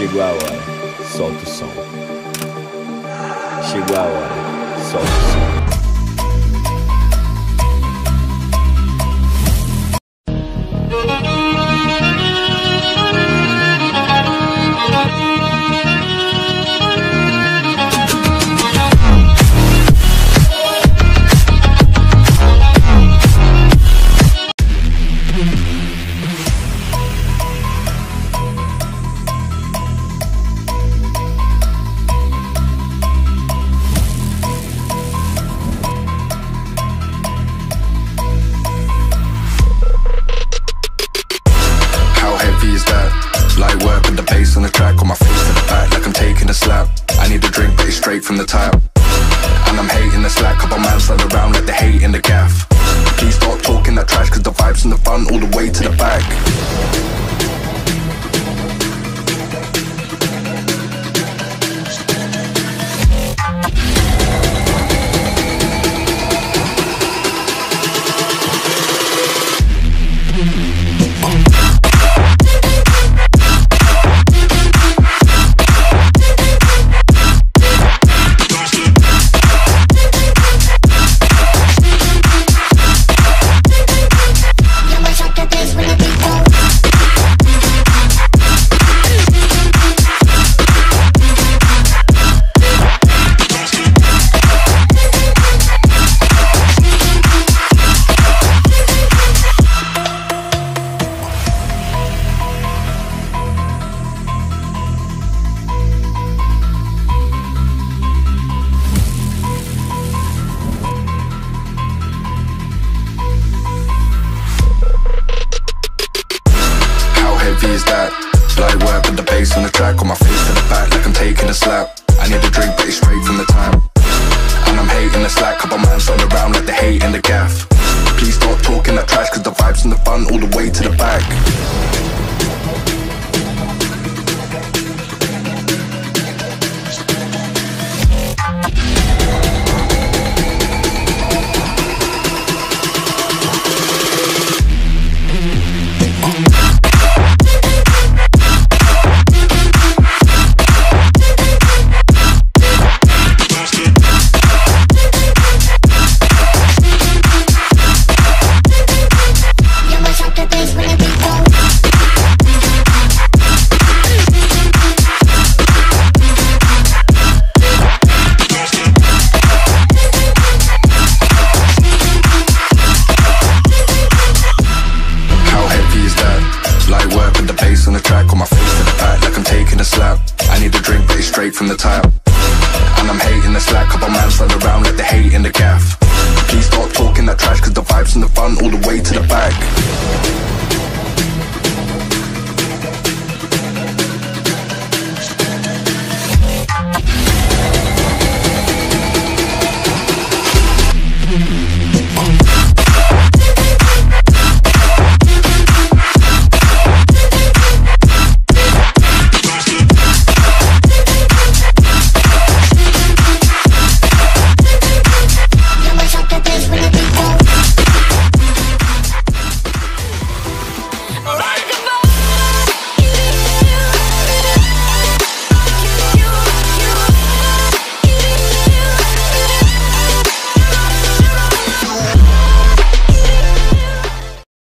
Chegou a hora, solta o som. Chegou a hora, The bass on the track, on my face to the back, like I'm taking a slap. I need a drink, but it's straight from the tap. A slap. I need a drink, but it's straight from the tap. And I'm hating the slack, couple man slide around like they hate and the gaff. Please stop talking that trash, cause the vibes in the front all the way to the back. The tap. And I'm hating the slack, couple man slide around like the hate in the gaff.